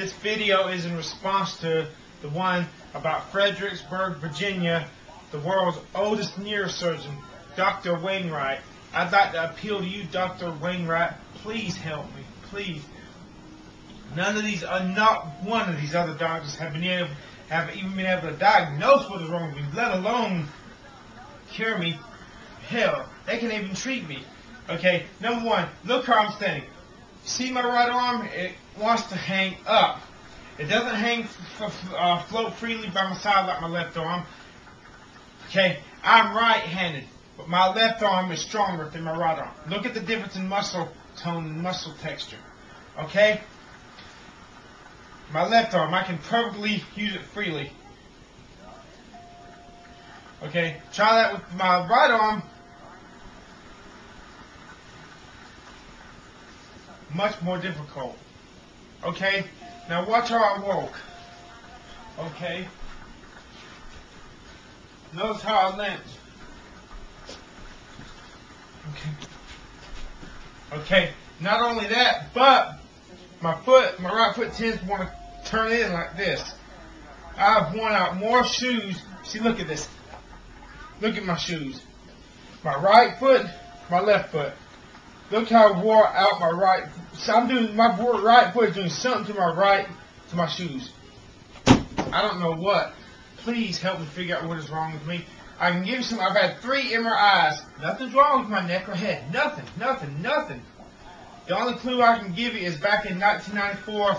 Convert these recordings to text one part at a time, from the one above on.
This video is in response to the one about Fredericksburg, Virginia, the world's oldest neurosurgeon, Dr. Wainwright. I'd like to appeal to you, Dr. Wainwright. Please help me. Please. None of these, uh, not one of these other doctors have been able, have even been able to diagnose what is wrong with me, let alone cure me. Hell, they can't even treat me. Okay, number one, look how I'm standing. See my right arm? It wants to hang up. It doesn't hang, uh, float freely by my side like my left arm. Okay, I'm right-handed, but my left arm is stronger than my right arm. Look at the difference in muscle tone and muscle texture. Okay? My left arm, I can perfectly use it freely. Okay, try that with my right arm. Much more difficult. Okay, now watch how I walk. Okay. Notice how I limp. Okay. Okay. Not only that, but my foot, my right foot tends to want to turn in like this. I've worn out more shoes. See, look at this. Look at my shoes. My right foot, my left foot. Look how I wore out my right. So I'm doing my right foot is doing something to my right to my shoes. I don't know what. Please help me figure out what is wrong with me. I can give you some. I've had three MRIs. Nothing's wrong with my neck or head. Nothing. Nothing. Nothing. The only clue I can give you is back in 1994,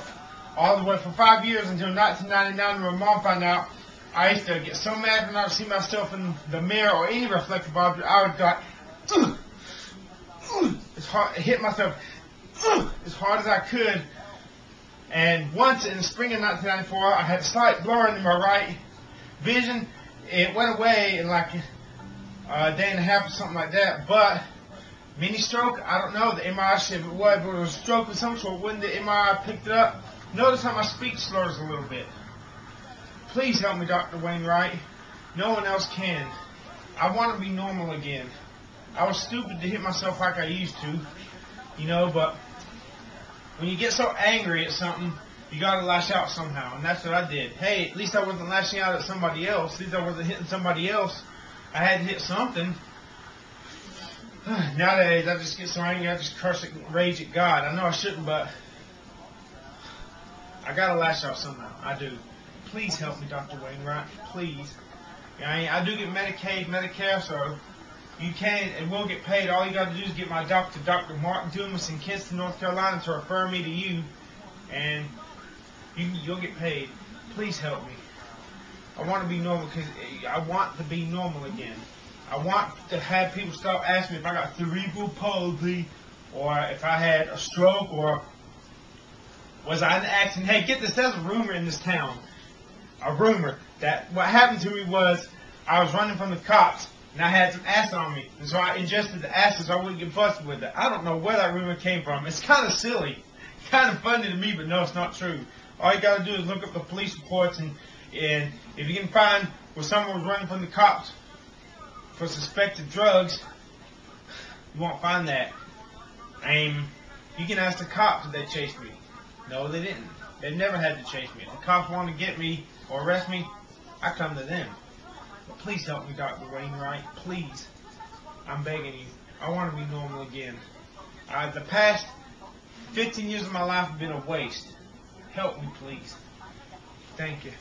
all the way for five years until 1999, when my mom found out. I used to get so mad when I would see myself in the mirror or any reflective object. I would go, "Ugh, ugh," as hard, hit myself as hard as I could. And once in the spring of 1994, I had a slight blurring in my right vision. It went away in like a day and a half or something like that. But mini stroke, I don't know. The MRI said it was, but it was a stroke of some sort. When the MRI picked it up, notice how my speech slurs a little bit. Please help me, Dr. Wainwright. No one else can. I want to be normal again. I was stupid to hit myself like I used to, you know, but when you get so angry at something, you gotta lash out somehow, and that's what I did. Hey, at least I wasn't lashing out at somebody else. At least I wasn't hitting somebody else. I had to hit something. Nowadays, I just get so angry, I just curse and rage at God. I know I shouldn't, but I gotta lash out somehow. I do. Please help me, Dr. Wainwright. Please. I, I do get Medicaid, Medicare, so you can and will get paid. All you got to do is get my doctor, Dr. Martin Dumas in Kinston, North Carolina, to refer me to you, and you, you'll get paid. Please help me. I want to be normal because I want to be normal again. I want to have people stop asking me if I got cerebral palsy or if I had a stroke or was I in an accident. Hey, get this. There's a rumor in this town. A rumor that what happened to me was I was running from the cops and I had some acid on me. And so I ingested the acid so I wouldn't get busted with it. I don't know where that rumor came from. It's kind of silly. Kind of funny to me, but no, it's not true. All you got to do is look up the police reports and, and if you can find where someone was running from the cops for suspected drugs, you won't find that. Um, you can ask the cops if they chased me. No, they didn't. They never had to chase me. If the cops want to get me or arrest me, I come to them. Please help me, Dr. Wainwright. Please. I'm begging you. I want to be normal again. The past 15 years of my life have been a waste. Help me, please. Thank you.